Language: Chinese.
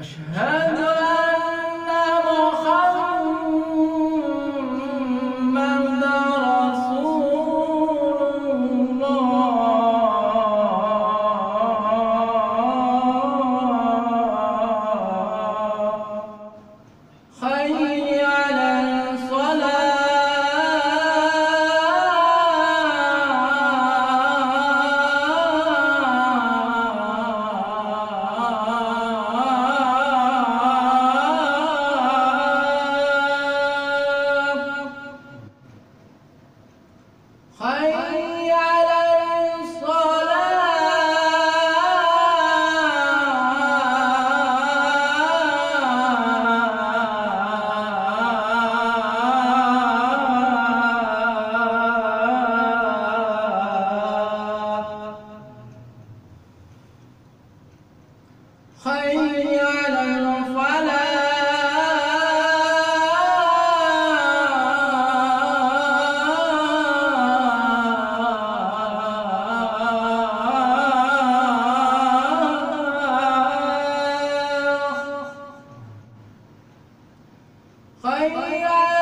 أشهد 嗨。欢迎。